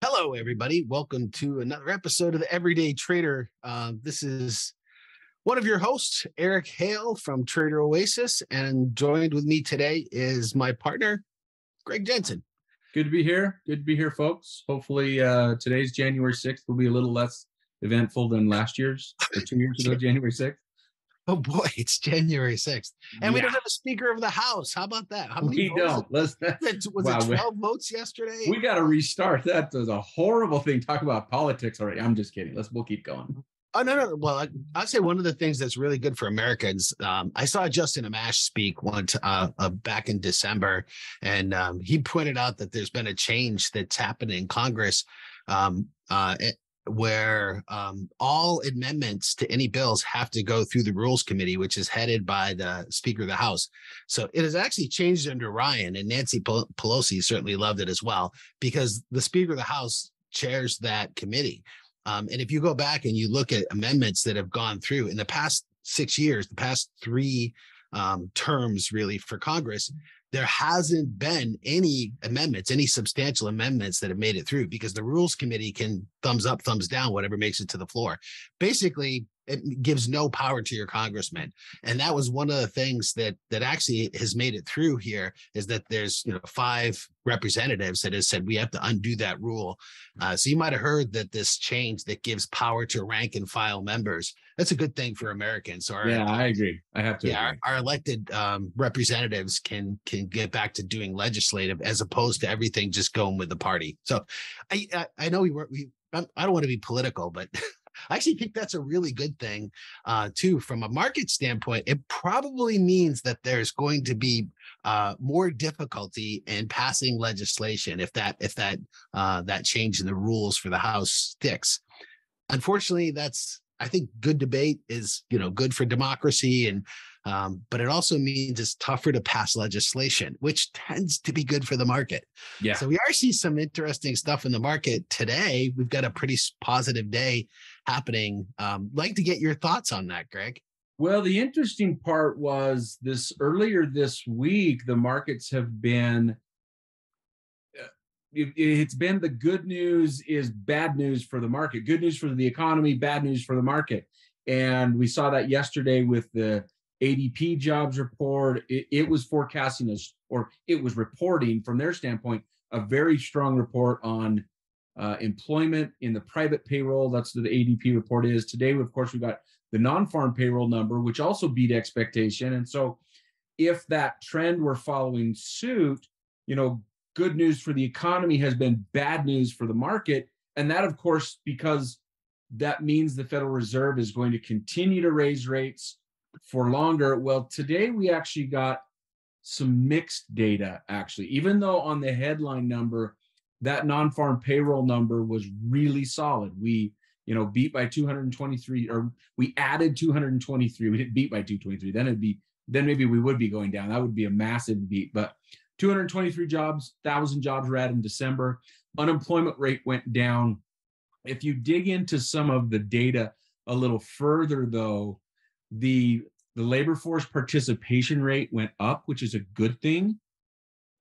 Hello, everybody. Welcome to another episode of the Everyday Trader. Uh, this is one of your hosts, Eric Hale from Trader Oasis, and joined with me today is my partner, Greg Jensen. Good to be here. Good to be here, folks. Hopefully, uh, today's January 6th will be a little less eventful than last year's or two years ago, January 6th. Oh boy, it's January 6th. And yeah. we don't have a speaker of the house. How about that? How many we don't. Let's, was wow, it 12 votes yesterday? We got to restart. That was a horrible thing. Talk about politics already. I'm just kidding. Let's we'll keep going. Oh no, no. Well, I, I'd say one of the things that's really good for Americans. Um, I saw Justin Amash speak once uh, uh, back in December, and um, he pointed out that there's been a change that's happened in Congress um, uh, where um, all amendments to any bills have to go through the Rules Committee, which is headed by the Speaker of the House. So it has actually changed under Ryan, and Nancy Pelosi certainly loved it as well because the Speaker of the House chairs that committee. Um, and if you go back and you look at amendments that have gone through in the past six years, the past three um, terms really for Congress, there hasn't been any amendments, any substantial amendments that have made it through because the rules committee can thumbs up, thumbs down, whatever makes it to the floor. Basically, it gives no power to your congressman. And that was one of the things that that actually has made it through here is that there's you know five representatives that has said we have to undo that rule. Uh, so you might have heard that this change that gives power to rank and file members that's a good thing for americans. So our, yeah i agree. I have to yeah our, our, elected um, representatives can can get back to doing legislative as opposed to everything just going with the party. So i i, I know we were we I don't want to be political, but I actually think that's a really good thing, uh, too. From a market standpoint, it probably means that there's going to be uh, more difficulty in passing legislation if that if that uh, that change in the rules for the House sticks. Unfortunately, that's I think good debate is you know good for democracy and um, but it also means it's tougher to pass legislation, which tends to be good for the market. Yeah. So we are seeing some interesting stuff in the market today. We've got a pretty positive day happening. Um, like to get your thoughts on that, Greg. Well, the interesting part was this earlier this week, the markets have been uh, it's been the good news is bad news for the market good news for the economy bad news for the market and we saw that yesterday with the adp jobs report it, it was forecasting us or it was reporting from their standpoint a very strong report on uh, employment in the private payroll. That's what the ADP report is. Today, of course, we got the non-farm payroll number, which also beat expectation. And so, if that trend were following suit, you know, good news for the economy has been bad news for the market. And that, of course, because that means the Federal Reserve is going to continue to raise rates for longer. Well, today we actually got some mixed data, actually, even though on the headline number, that non-farm payroll number was really solid. We, you know, beat by 223, or we added 223. We didn't beat by 223. Then it'd be, then maybe we would be going down. That would be a massive beat. But 223 jobs, thousand jobs were added in December. Unemployment rate went down. If you dig into some of the data a little further, though, the the labor force participation rate went up, which is a good thing.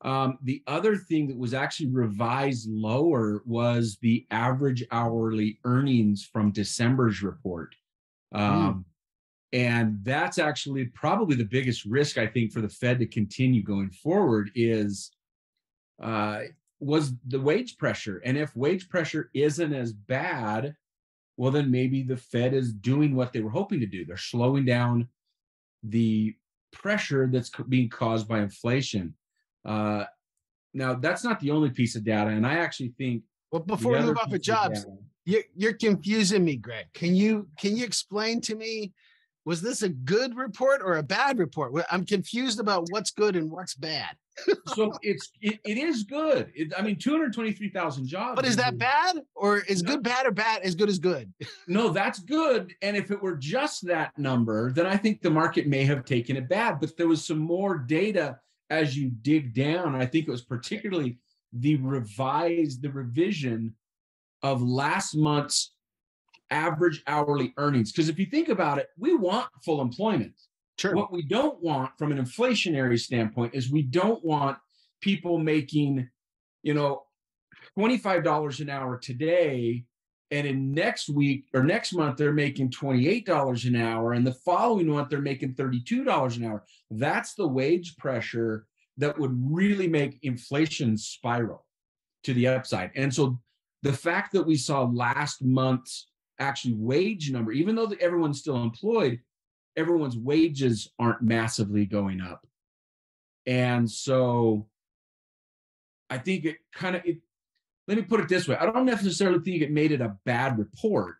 Um, the other thing that was actually revised lower was the average hourly earnings from December's report. Hmm. Um, mm. And that's actually probably the biggest risk, I think, for the Fed to continue going forward is uh, was the wage pressure. And if wage pressure isn't as bad, well, then maybe the Fed is doing what they were hoping to do. They're slowing down the pressure that's being caused by inflation. Uh, now, that's not the only piece of data, and I actually think. Well, before we move off of jobs, of you're, you're confusing me, Greg. Can you can you explain to me? Was this a good report or a bad report? I'm confused about what's good and what's bad. so it's it, it is good. It, I mean, 223,000 jobs. But is that bad or is no. good bad or bad as good as good? no, that's good. And if it were just that number, then I think the market may have taken it bad. But there was some more data as you dig down, I think it was particularly the revised, the revision of last month's average hourly earnings. Because if you think about it, we want full employment. Sure. What we don't want from an inflationary standpoint is we don't want people making, you know, $25 an hour today and in next week or next month they're making $28 an hour and the following month they're making $32 an hour. That's the wage pressure that would really make inflation spiral to the upside. And so the fact that we saw last month's actually wage number even though everyone's still employed everyone's wages aren't massively going up. And so i think it kind of it let me put it this way I don't necessarily think it made it a bad report.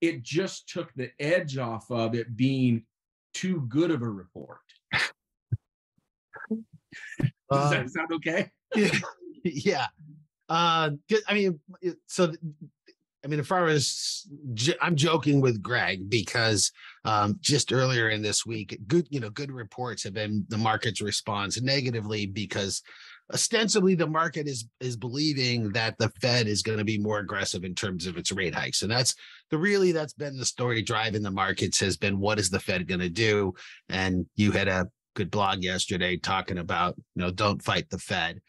It just took the edge off of it being too good of a report. Does that um, sound okay? yeah. yeah. Uh, I mean, so I mean, as far as I'm joking with Greg because um, just earlier in this week, good, you know, good reports have been the market's response negatively because ostensibly the market is is believing that the Fed is going to be more aggressive in terms of its rate hikes, and that's the really that's been the story driving the markets has been what is the Fed going to do? And you had a good blog yesterday talking about you know don't fight the Fed.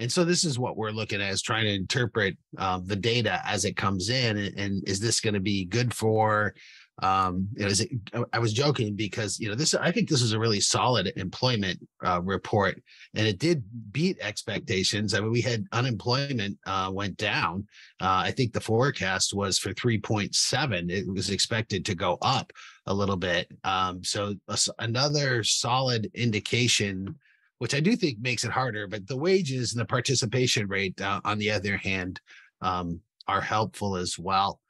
And so this is what we're looking at is trying to interpret um, the data as it comes in, and, and is this going to be good for um it, i was joking because you know this i think this is a really solid employment uh, report and it did beat expectations. I mean we had unemployment uh, went down. Uh, i think the forecast was for 3.7 it was expected to go up a little bit. Um so another solid indication which i do think makes it harder but the wages and the participation rate uh, on the other hand um, are helpful as well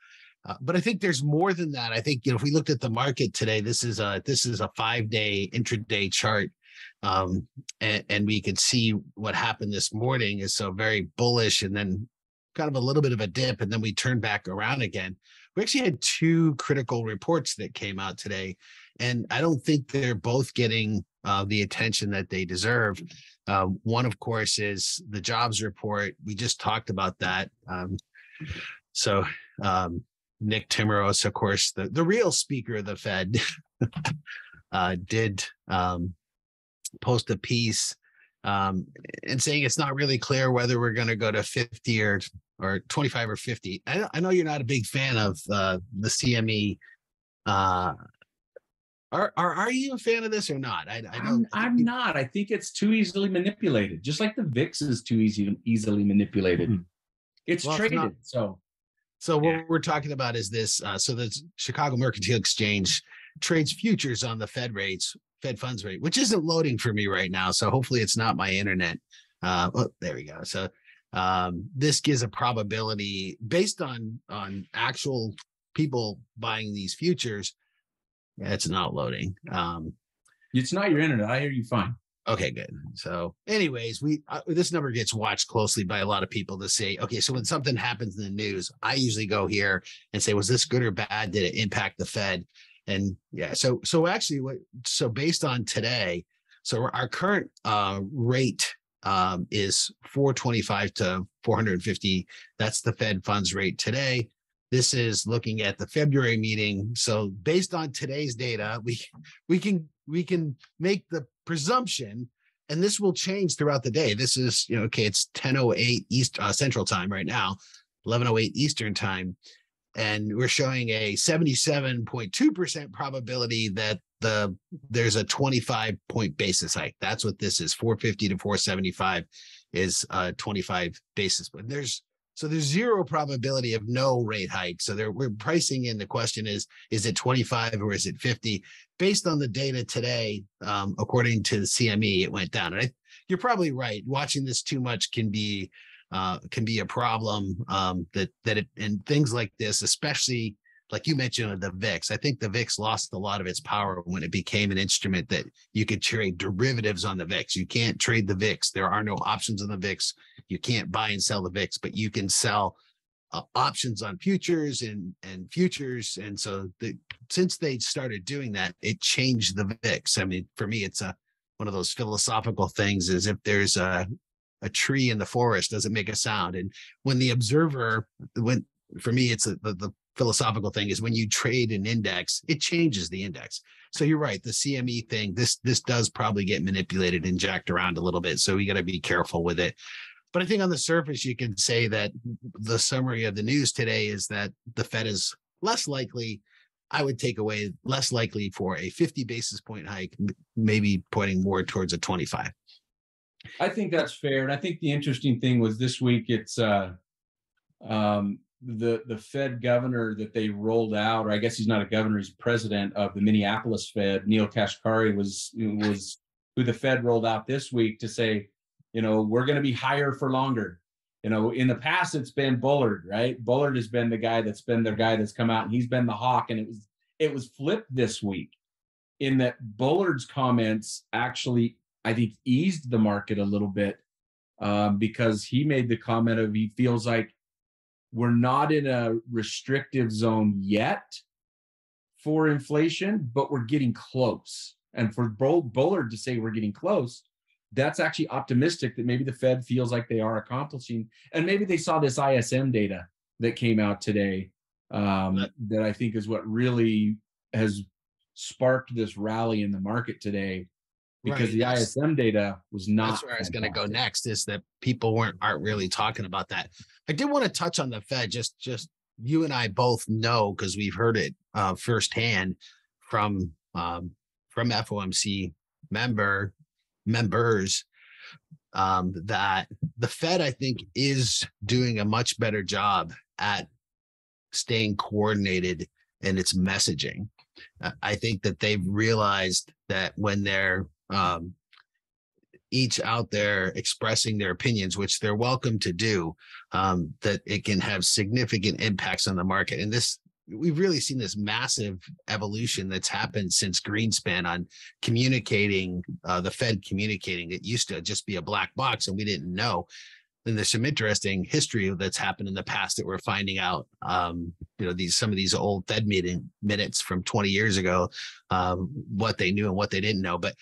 uh, but I think there's more than that. I think you know if we looked at the market today, this is a this is a five day intraday chart, um, and, and we could see what happened this morning is so very bullish, and then kind of a little bit of a dip, and then we turn back around again. We actually had two critical reports that came out today, and I don't think they're both getting uh, the attention that they deserve. Uh, one, of course, is the jobs report. We just talked about that. Um, so um, Nick Timiraos, of course, the, the real speaker of the Fed, uh, did um, post a piece um, and saying it's not really clear whether we're going to go to 50 or or 25 or 50. I, I know you're not a big fan of uh, the CME. Uh, are, are are you a fan of this or not? I, I don't. I'm, I'm not. I think it's too easily manipulated, just like the VIX is too easy easily manipulated. Hmm. It's well, traded, it's so so what yeah. we're talking about is this. Uh, so the Chicago Mercantile Exchange trades futures on the Fed rates, Fed funds rate, which isn't loading for me right now. So hopefully it's not my internet. Uh, oh, there we go. So um, this gives a probability based on on actual people buying these futures. It's not loading. Um, it's not your internet. I hear you fine. Okay, good. So, anyways, we uh, this number gets watched closely by a lot of people to say, okay, so when something happens in the news, I usually go here and say, was this good or bad? Did it impact the Fed? And yeah, so so actually, what so based on today, so our current uh, rate um, is 425 to 450. That's the Fed funds rate today. This is looking at the February meeting. So based on today's data, we we can we can make the presumption and this will change throughout the day. This is you know okay it's 1008 east uh, central time right now 1108 eastern time and we're showing a 77.2% probability that the there's a 25 point basis hike. That's what this is. 450 to 475 is uh 25 basis but there's so there's zero probability of no rate hike. So there, we're pricing in. The question is, is it 25 or is it 50? Based on the data today, um, according to the CME, it went down. And I, you're probably right. Watching this too much can be uh, can be a problem. Um, that that it, and things like this, especially like you mentioned the VIX. I think the VIX lost a lot of its power when it became an instrument that you could trade derivatives on the VIX. You can't trade the VIX. There are no options on the VIX. You can't buy and sell the VIX, but you can sell uh, options on futures and and futures. And so the since they started doing that, it changed the VIX. I mean, for me, it's a one of those philosophical things. Is if there's a a tree in the forest, does it make a sound? And when the observer, when for me, it's a, the, the philosophical thing is when you trade an index, it changes the index. So you're right. The CME thing, this this does probably get manipulated and jacked around a little bit. So we got to be careful with it. But I think on the surface, you can say that the summary of the news today is that the Fed is less likely. I would take away less likely for a 50 basis point hike, maybe pointing more towards a 25. I think that's fair. And I think the interesting thing was this week it's uh um the the Fed governor that they rolled out, or I guess he's not a governor, he's president of the Minneapolis Fed, Neel Kashkari was was who the Fed rolled out this week to say, you know, we're going to be higher for longer. You know, in the past it's been Bullard, right? Bullard has been the guy that's been the guy that's come out and he's been the hawk, and it was it was flipped this week in that Bullard's comments actually, I think, eased the market a little bit um, because he made the comment of he feels like we're not in a restrictive zone yet for inflation, but we're getting close. And for Bullard to say we're getting close, that's actually optimistic that maybe the Fed feels like they are accomplishing. And maybe they saw this ISM data that came out today um, that I think is what really has sparked this rally in the market today because right. the ISM data was not. That's where I was going to go next. Is that people weren't aren't really talking about that. I did want to touch on the Fed. Just just you and I both know because we've heard it uh, firsthand from um, from FOMC member members um, that the Fed, I think, is doing a much better job at staying coordinated in its messaging. I think that they've realized that when they're um, each out there expressing their opinions, which they're welcome to do, um, that it can have significant impacts on the market. And this, we've really seen this massive evolution that's happened since Greenspan on communicating, uh, the Fed communicating. It used to just be a black box and we didn't know. And there's some interesting history that's happened in the past that we're finding out. Um, you know, these some of these old Fed meeting minutes from 20 years ago, um, what they knew and what they didn't know. But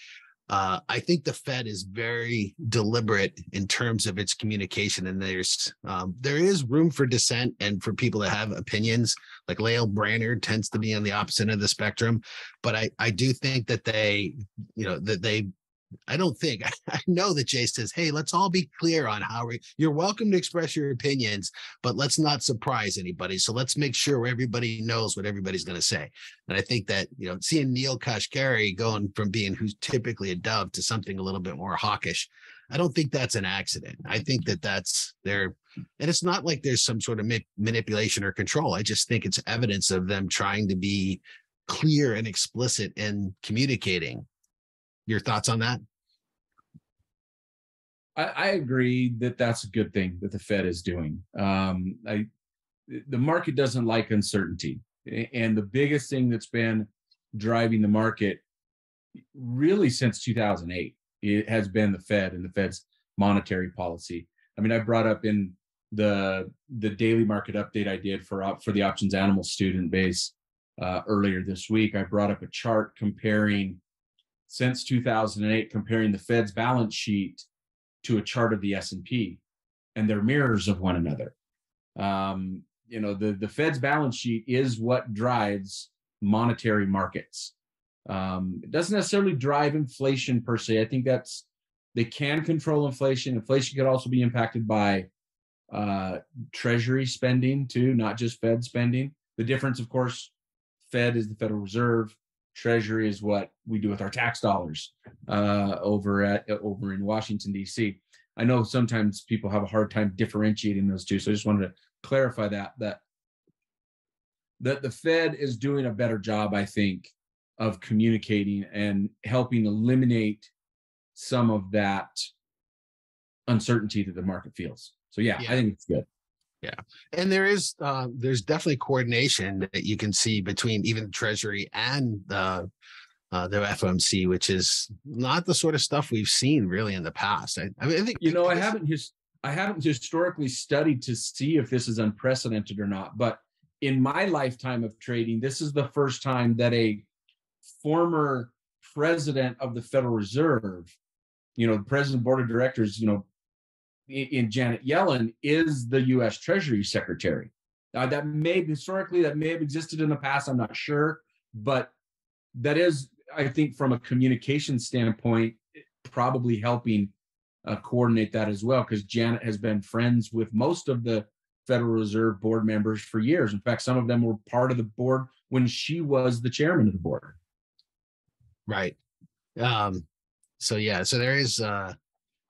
uh, I think the Fed is very deliberate in terms of its communication, and there's um, there is room for dissent and for people to have opinions. Like Lael Brainard tends to be on the opposite end of the spectrum, but I I do think that they you know that they I don't think I, know that Jay says, "Hey, let's all be clear on how we, you're welcome to express your opinions, but let's not surprise anybody. So let's make sure everybody knows what everybody's going to say." And I think that you know, seeing Neel Kashkari going from being who's typically a dove to something a little bit more hawkish, I don't think that's an accident. I think that that's there, and it's not like there's some sort of ma- manipulation or control. I just think it's evidence of them trying to be clear and explicit in communicating your thoughts on that? I, I, agree that that's a good thing that the Fed is doing. Um, I, the market doesn't like uncertainty, and the biggest thing that's been driving the market really since 2008 it has been the Fed and the Fed's monetary policy. I mean, I brought up in the the daily market update I did for for the options animal student base uh, earlier this week. I brought up a chart comparing since 2008 comparing the Fed's balance sheet to a chart of the S&P and they're mirrors of one another. Um, you know, the, the Fed's balance sheet is what drives monetary markets. Um, it doesn't necessarily drive inflation per se. I think that's they can control inflation. Inflation could also be impacted by uh, treasury spending too, not just Fed spending. The difference, of course, Fed is the Federal Reserve. Treasury is what we do with our tax dollars uh, over at over in Washington D.C. I know sometimes people have a hard time differentiating those two, so I just wanted to clarify that that that the Fed is doing a better job, I think, of communicating and helping eliminate some of that uncertainty that the market feels. So yeah, yeah. I think it's good. Yeah, and there is uh, there's definitely coordination that you can see between even the Treasury and the uh, the FOMC, which is not the sort of stuff we've seen really in the past. I, I, mean, I think you know I haven't his, I haven't historically studied to see if this is unprecedented or not, but in my lifetime of trading, this is the first time that a former president of the Federal Reserve, you know, the president board of directors, you know, in Janet Yellen is the U.S. Treasury Secretary. Uh, that may historically that may have existed in the past. I'm not sure, but that is, I think, from a communication standpoint, probably helping uh, coordinate that as well because Janet has been friends with most of the Federal Reserve board members for years. In fact, some of them were part of the board when she was the chairman of the board. Right. Um, so yeah, so there is uh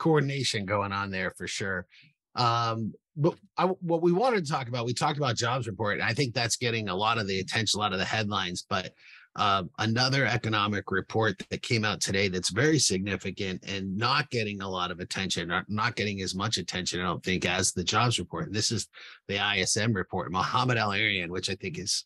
coordination going on there for sure. Um, but I, what we wanted to talk about, we talked about jobs report, and I think that's getting a lot of the attention, a lot of the headlines. But uh, another economic report that came out today that's very significant and not getting a lot of attention, not, not getting as much attention, I don't think, as the jobs report. And this is the ISM report, Mohamed El-Erian, which I think is,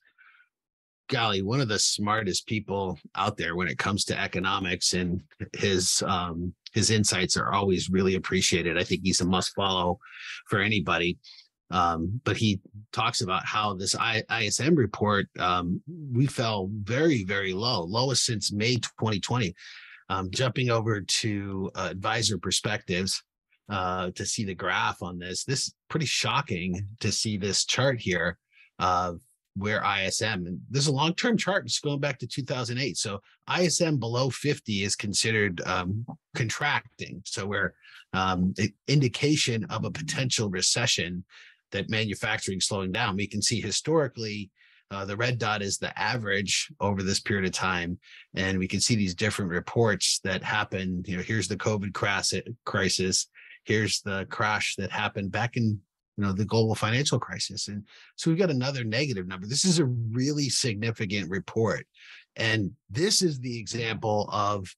golly, one of the smartest people out there when it comes to economics, and his um, his insights are always really appreciated. I think he's a must follow for anybody. Um, but he talks about how this I, ISM report, um, we fell very, very low, lowest since May 2020. Um, jumping over to uh, advisor perspectives uh, to see the graph on this, this is pretty shocking to see this chart here of where ISM, and this is a long term chart, it's going back to 2008. So ISM below 50 is considered um, contracting. So we're um, indication of a potential recession that manufacturing slowing down. We can see historically uh, the red dot is the average over this period of time, and we can see these different reports that happen. You know, here's the COVID crisis. Here's the crash that happened back in you know the global financial crisis, and so we've got another negative number. This is a really significant report, and this is the example of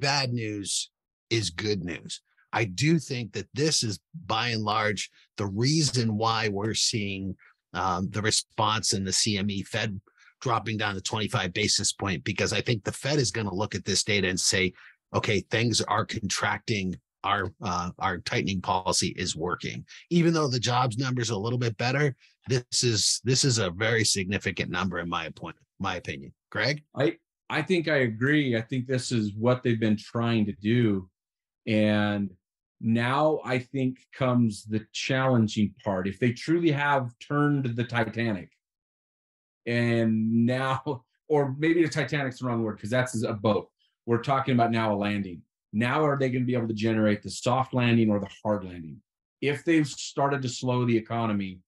bad news is good news. I do think that this is by and large the reason why we're seeing um, the response in the CME Fed dropping down to 25 basis point because I think the Fed is going to look at this data and say, okay, things are contracting. Our uh, our tightening policy is working, even though the jobs numbers are a little bit better. This is this is a very significant number in my point, my opinion. Greg, I I think I agree. I think this is what they've been trying to do, and now I think comes the challenging part. If they truly have turned the Titanic, and now, or maybe the Titanic's the wrong word because that's a boat. We're talking about now a landing. Now, are they going to be able to generate the soft landing or the hard landing? If they've started to slow the economy,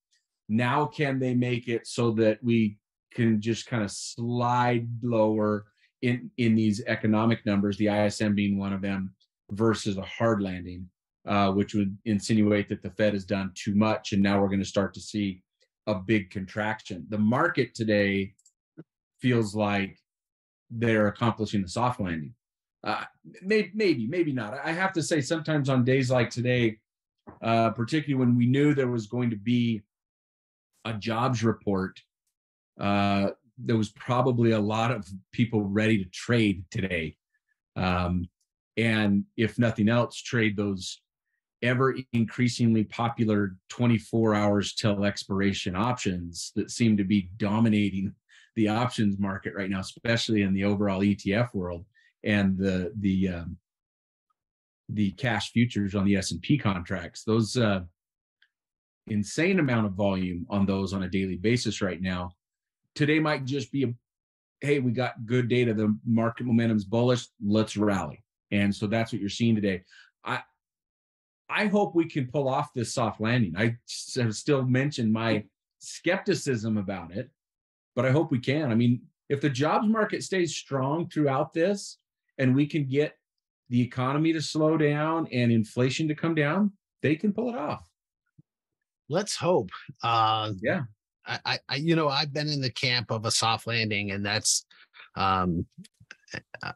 now can they make it so that we can just kind of slide lower in in these economic numbers, the ISM being one of them, versus a hard landing? uh, which would insinuate that the Fed has done too much, and now we're going to start to see a big contraction. The market today feels like they're accomplishing the soft landing. Uh, maybe, maybe, maybe not. I have to say, sometimes on days like today, uh, particularly when we knew there was going to be a jobs report, uh, there was probably a lot of people ready to trade today. Um, and if nothing else, trade those ever increasingly popular 24 hours till expiration options that seem to be dominating the options market right now, especially in the overall ETF world and the the um, the cash futures on the S&P contracts. Those uh, insane amount of volume on those on a daily basis right now. Today might just be a hey, we got good data. The market momentum's bullish. Let's rally. And so that's what you're seeing today. I, I hope we can pull off this soft landing. I still mentioned my skepticism about it, but I hope we can. I mean, if the jobs market stays strong throughout this and we can get the economy to slow down and inflation to come down, they can pull it off. Let's hope. Uh, yeah. I, I, you know, I've been in the camp of a soft landing, and that's, um,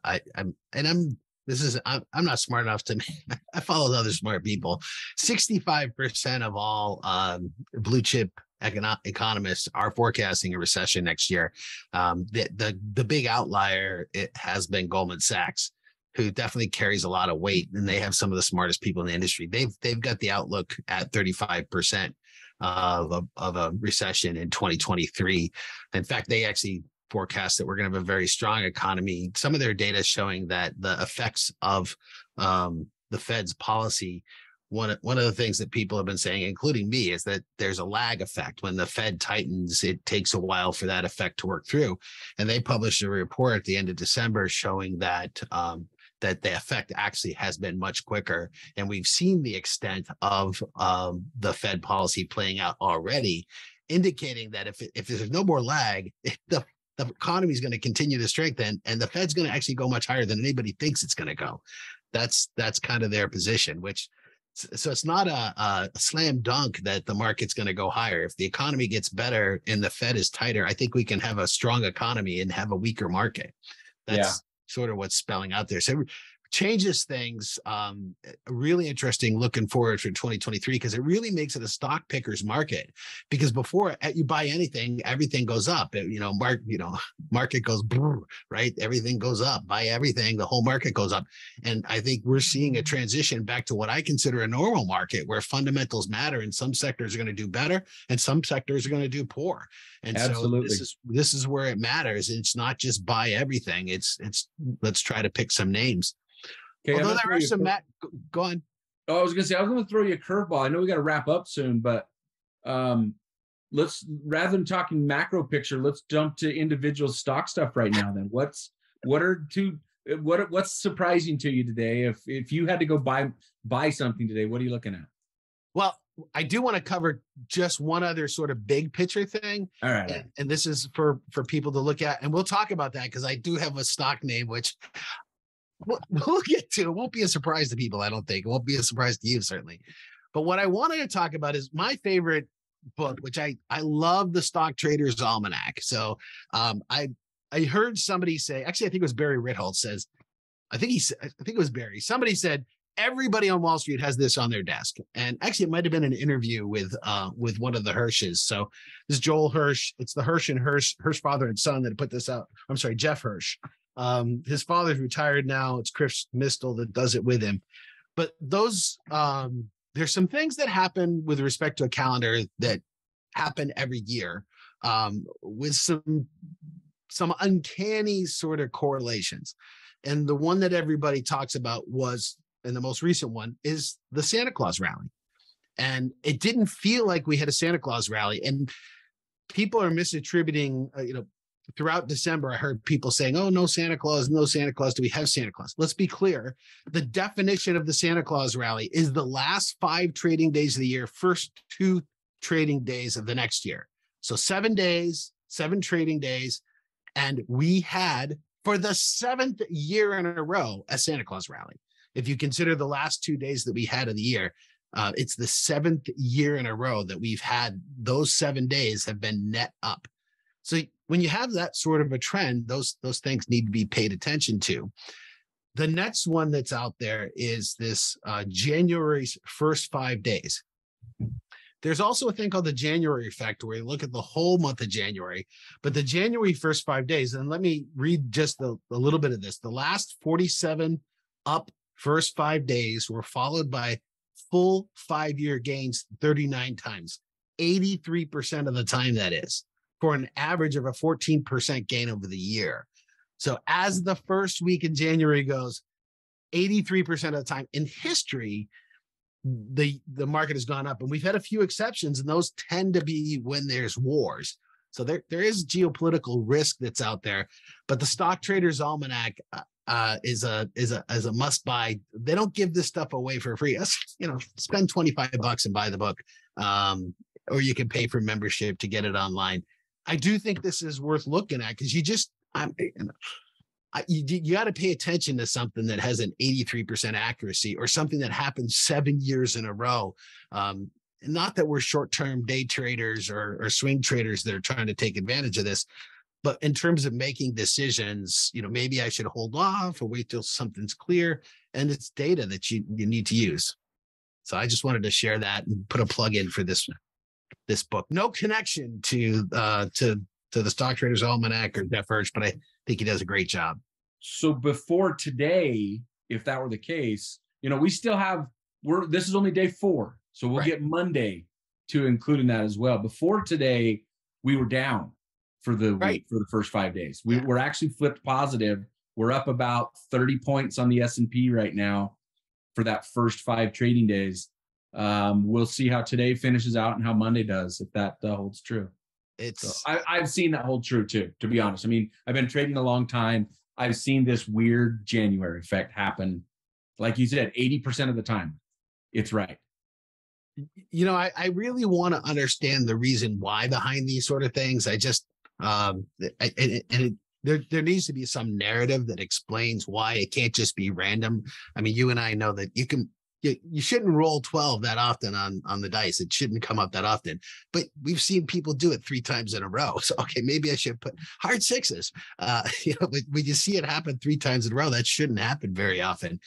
I, I'm, and I'm this is I'm, I'm not smart enough to i follow other smart people 65% of all um, blue chip econo- economists are forecasting a recession next year um, the, the the big outlier it has been goldman sachs who definitely carries a lot of weight and they have some of the smartest people in the industry they've they've got the outlook at 35% of a, of a recession in 2023 in fact they actually forecast that we're going to have a very strong economy. Some of their data showing that the effects of um, the Fed's policy. One, one of the things that people have been saying, including me, is that there's a lag effect. When the Fed tightens, it takes a while for that effect to work through. And they published a report at the end of December showing that um, that the effect actually has been much quicker. And we've seen the extent of um, the Fed policy playing out already, indicating that if, if there's no more lag, the, the economy is going to continue to strengthen and the Fed's going to actually go much higher than anybody thinks it's going to go. That's that's kind of their position, which so it's not a, a slam dunk that the market's going to go higher. If the economy gets better and the Fed is tighter, I think we can have a strong economy and have a weaker market. That's yeah. sort of what's spelling out there. So changes things um, eh, really interesting looking forward for 2023 because it really makes it a stock pickers market because before eh, you buy anything everything goes up eh, you know mark you know market goes right? Everything goes up buy everything the whole market goes up. And i think we're seeing a transition back to what i consider a normal market where fundamentals matter and some sectors are going to do better and some sectors are going to do poor. And Absolutely. so this is this is where it matters. It's not just buy everything it's it's let's try to pick some names Okay, Although there are some Matt, go on. Oh, I was gonna say I was gonna throw you a curveball. I know we got to wrap up soon, but um, let's rather than talking macro picture, let's jump to individual stock stuff right now. Then what's what are two what what's surprising to you today? If if you had to go buy buy something today, what are you looking at? Well, I do want to cover just one other sort of big picture thing. All right. And, and, this is for for people to look at, and we'll talk about that because I do have a stock name which we'll, we'll get to. It won't be a surprise to people, I don't think. It won't be a surprise to you, certainly. But what I wanted to talk about is my favorite book, which I I love the Stock Traders Almanac. So um, I I heard somebody say, actually, I think it was Barry Ritholtz says, I think he I think it was Barry. Somebody said everybody on Wall Street has this on their desk, and actually, it might have been an interview with uh with one of the Hirsches. So this is Joel Hirsch. It's the Hirsch and Hirsch Hirsch father and son that put this out. I'm sorry, Jeff Hirsch. Um, his father's retired now. It's Chris Mistal that does it with him. But those um, there's some things that happen with respect to a calendar that happen every year um, with some some uncanny sort of correlations. And the one that everybody talks about was, and the most recent one is the Santa Claus rally. And it didn't feel like we had a Santa Claus rally. And people are misattributing, uh, you know, throughout December, I heard people saying, oh, no Santa Claus, no Santa Claus. Do we have Santa Claus? Let's be clear. The definition of the Santa Claus rally is the last five trading days of the year, first two trading days of the next year. So seven days, seven trading days. And we had, for the seventh year in a row, a Santa Claus rally. If you consider the last two days that we had of the year, uh, it's the seventh year in a row that we've had those seven days have been net up. So when you have that sort of a trend, those those things need to be paid attention to. The next one that's out there is this uh, January's first five days. There's also a thing called the January effect where you look at the whole month of January, but the January first five days, and let me read just a, a little bit of this. The last 47 up first five days were followed by full five year gains 39 times, 83% of the time that is for an average of a 14% gain over the year. So as the first week in January goes, 83% of the time in history, the the market has gone up. And we've had a few exceptions, and those tend to be when there's wars. So there, there is geopolitical risk that's out there. But the Stock Traders Almanac uh, uh, is a is a is a must buy. They don't give this stuff away for free. you know, spend 25 bucks and buy the book. Um, or you can pay for membership to get it online. I do think this is worth looking at because you just I'm you, I, you, you got to pay attention to something that has an 83% accuracy or something that happens seven years in a row. Um, not that we're short-term day traders or, or swing traders that are trying to take advantage of this, but in terms of making decisions, you know, maybe I should hold off or wait till something's clear. And it's data that you, you need to use. So I just wanted to share that and put a plug in for this this book. No connection to uh, to to the Stock Traders Almanac or Jeff Hirsch, but I think he does a great job. So before today, if that were the case, you know, we still have we're this is only day four, so we'll right. get Monday to include in that as well. Before today, we were down for the right. for the first five days. We, yeah. We're actually flipped positive. We're up about 30 points on the S&P right now for that first five trading days. Um, we'll see how today finishes out and how Monday does if that uh, holds true. It's so I, I've seen that hold true too. To be honest, I mean I've been trading a long time. I've seen this weird January effect happen. Like you said, 80% of the time, it's right. You know, I, I really want to understand the reason why behind these sort of things. I just, um, I, and, and it, there, there needs to be some narrative that explains why it can't just be random. I mean, you and I know that you can you, you shouldn't roll 12 that often on on the dice. It shouldn't come up that often. But we've seen people do it three times in a row. So okay maybe i should put hard sixes. Uh you know when you see it happen three times in a row that shouldn't happen very often.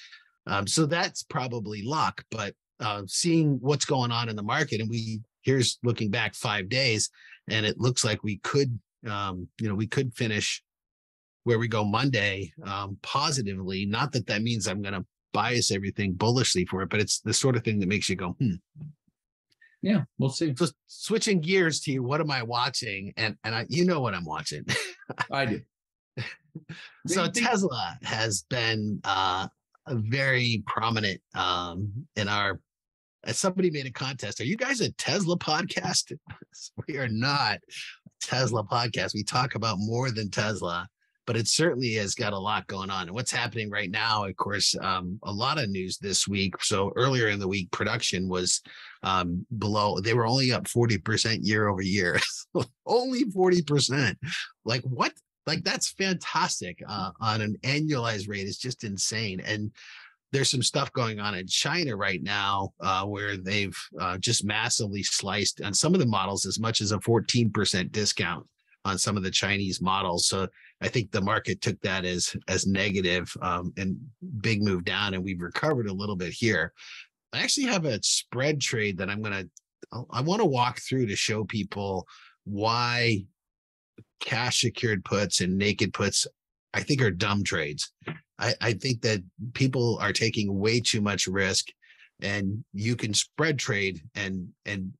Um so that's probably luck but uh seeing what's going on in the market and we here's looking back five days and it looks like we could um you know we could finish where we go monday um positively. Not that that means i'm going to bias everything bullishly for it, but it's the sort of thing that makes you go, hmm. Yeah, we'll see. So switching gears to you, what am I watching? And and I, you know what I'm watching. I do. so Tesla has been uh, a very prominent um, in our. Somebody made a contest, are you guys a Tesla podcast? we are not Tesla podcast. We talk about more than Tesla but it certainly has got a lot going on. And what's happening right now, of course, um, a lot of news this week. So earlier in the week, production was um, below, they were only up 40% year over year, only 40%. Like what? Like that's fantastic uh, on an annualized rate. It's just insane. And there's some stuff going on in China right now uh, where they've uh, just massively sliced on some of the models as much as a 14% discount on some of the Chinese models. So I think the market took that as as negative um, and big move down, and we've recovered a little bit here. I actually have a spread trade that I'm gonna I want to walk through to show people why cash secured puts and naked puts I think are dumb trades. I, I think that people are taking way too much risk and you can spread trade and and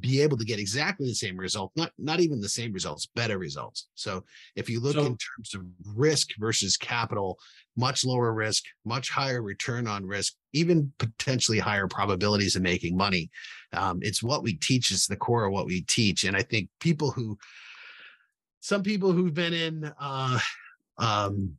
be able to get exactly the same result, not not even the same results, better results. So if you look so, in terms of risk versus capital, much lower risk, much higher return on risk, even potentially higher probabilities of making money. Um, it's what we teach. It's the core of what we teach. And I think people who, some people who've been in, uh, um,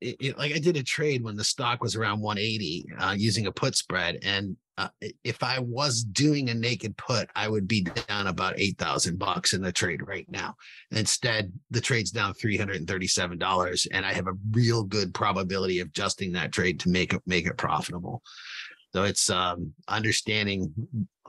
it, it, like I did a trade when the stock was around 180 uh, using a put spread, and uh, if I was doing a naked put, I would be down about eight thousand bucks in the trade right now. Instead, the trade's down three hundred and thirty-seven dollars, and I have a real good probability of adjusting that trade to make it make it profitable. So it's um, understanding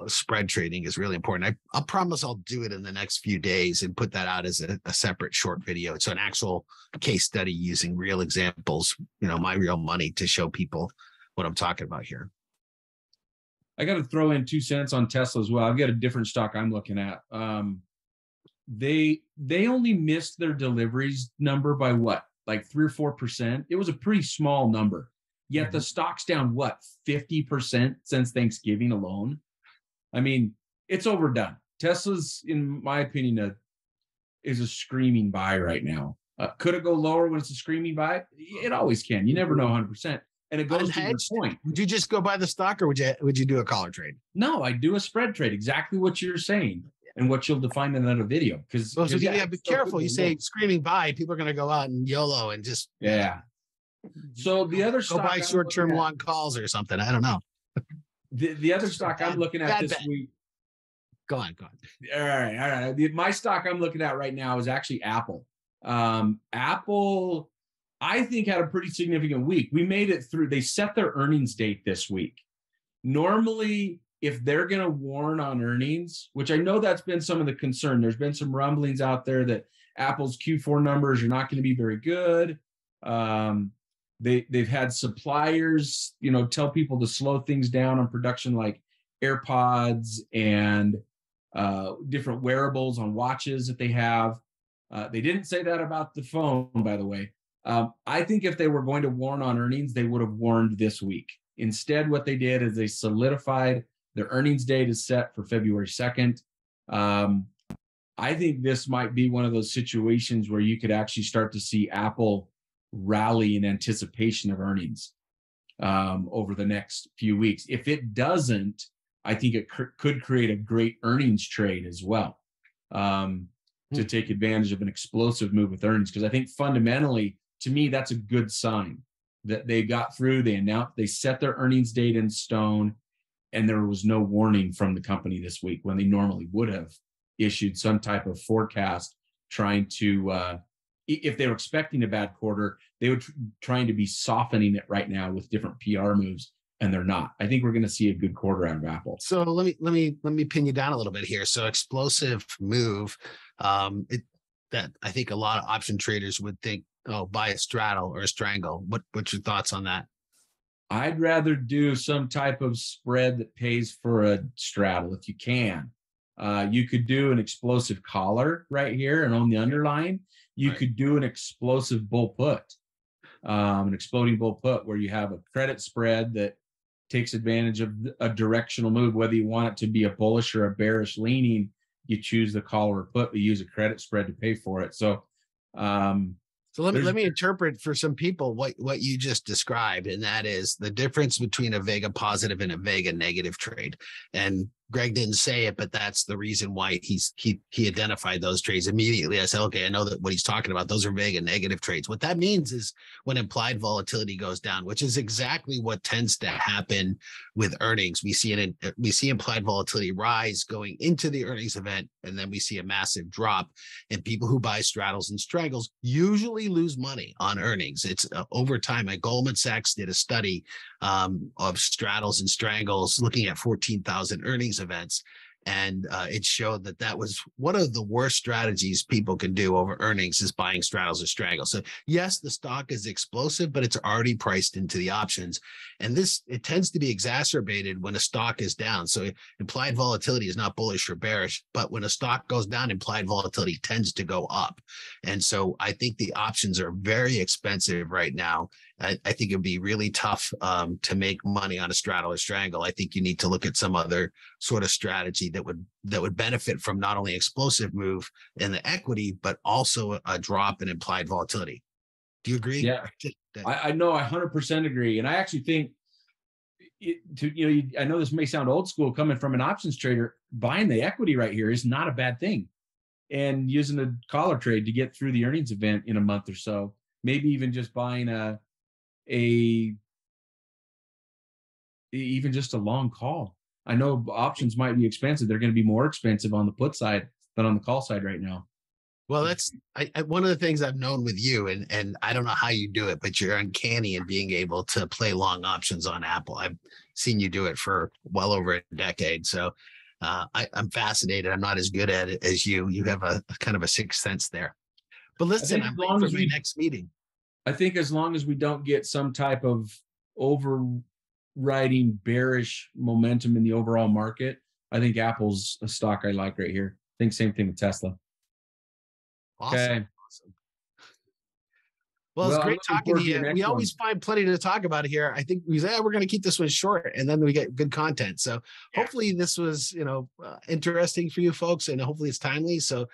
spread trading is really important. I, I promise I'll do it in the next few days and put that out as a, a separate short video. It's an actual case study using real examples, you know, my real money to show people what I'm talking about here. I got to throw in two cents on Tesla as well. I've got a different stock I'm looking at. Um, they they only missed their deliveries number by what, like three or four percent. It was a pretty small number. Yet mm-hmm. the stock's down what fifty percent since Thanksgiving alone. I mean, it's overdone. Tesla's, in my opinion, a, is a screaming buy right now. Uh, could it go lower when it's a screaming buy? It always can. You never know 100 percent. And it goes Unhedged. to your point. Would you just go buy the stock or would you would you do a collar trade? No, I do a spread trade, exactly what you're saying and what you'll define in another video. Because well, so yeah, yeah, be careful. You say screaming buy, people are gonna go out and YOLO and just yeah. So the other go buy short term long calls or something. I don't know. The the other stock bad, I'm looking at this week. Go on, go on. All right, all right. The, my stock I'm looking at right now is actually Apple. Um, Apple I think had a pretty significant week. We made it through. They set their earnings date this week. Normally, if they're going to warn on earnings, which I know that's been some of the concern, there's been some rumblings out there that Apple's Q4 numbers are not going to be very good. Um, they they've had suppliers, you know, tell people to slow things down on production, like AirPods and uh, different wearables on watches that they have. Uh, they didn't say that about the phone, by the way. Um, I think if they were going to warn on earnings, they would have warned this week. Instead, what they did is they solidified their earnings date is set for February 2nd. Um, I think this might be one of those situations where you could actually start to see Apple rally in anticipation of earnings um, over the next few weeks. If it doesn't, I think it cr- could create a great earnings trade as well. Um, to take advantage of an explosive move with earnings because I think fundamentally, to me, that's a good sign that they got through. They announced they set their earnings date in stone, and there was no warning from the company this week when they normally would have issued some type of forecast trying to. Uh, if they were expecting a bad quarter, they were tr- trying to be softening it right now with different PR moves and they're not. I think we're going to see a good quarter out of Apple. So let me let me let me pin you down a little bit here. So explosive move, um, it, that I think a lot of option traders would think, oh, buy a straddle or a strangle. What what's your thoughts on that? I'd rather do some type of spread that pays for a straddle if you can. Uh, you could do an explosive collar right here and on the underline. You right. could do an explosive bull put, um, an exploding bull put where you have a credit spread that takes advantage of a directional move, whether you want it to be a bullish or a bearish leaning, you choose the call or put, but use a credit spread to pay for it. So, um, so let me let me interpret for some people what what you just described, and that is the difference between a Vega positive and a Vega negative trade. And Greg didn't say it, but that's the reason why he's he he identified those trades immediately. I said, okay, I know that what he's talking about. Those are Vega negative trades. What that means is when implied volatility goes down, which is exactly what tends to happen with earnings. We see it we see implied volatility rise going into the earnings event, and then we see a massive drop. And people who buy straddles and strangles usually lose money on earnings. It's uh, over time. Like Goldman Sachs did a study um, of straddles and strangles looking at 14,000 earnings events and uh, it showed that that was one of the worst strategies people can do over earnings is buying straddles or strangles. So yes, the stock is explosive, but it's already priced into the options, and this it tends to be exacerbated when a stock is down. So implied volatility is not bullish or bearish, but when a stock goes down, implied volatility tends to go up, and so I think the options are very expensive right now. I, I think it'd be really tough um, to make money on a straddle or strangle. I think you need to look at some other sort of strategy that would that would benefit from not only explosive move in the equity, but also a, drop in implied volatility. Do you agree? Yeah, I, I know. I hundred percent agree, and I actually think it, to you know, you, I know this may sound old school coming from an options trader. Buying the equity right here is not a bad thing, and using a collar trade to get through the earnings event in a month or so. Maybe even just buying a a even just a long call. I know options might be expensive. They're going to be more expensive on the put side than on the call side right now. Well, that's I, I, one of the things I've known with you, and and I don't know how you do it, but you're uncanny in being able to play long options on Apple. I've seen you do it for well over a decade, so uh, I, am fascinated. I'm not as good at it as you. You have a, a kind of a sixth sense there. But listen, I'm waiting for my next meeting. I think as long as we don't get some type of overriding bearish momentum in the overall market, I think Apple's a stock I like right here. I think same thing with Tesla. Awesome. Okay. Awesome. Well, it's well, great talking to you. We always one. find plenty to talk about here. I think we say we're going to keep this one short, and then we get good content. So yeah. hopefully, this was you know uh, interesting for you folks, and hopefully it's timely. So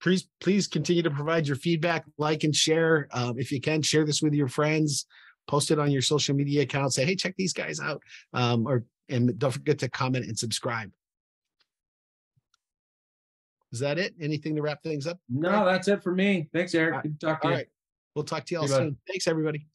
please please continue to provide your feedback like and share. Um, if you can share this with your friends post it on your social media account say hey check these guys out. Um, or and don't forget to comment and subscribe. Is that it? Anything to wrap things up no that's it for me. Thanks eric. Good to talk to all you. right. We'll talk to you all soon. Thanks everybody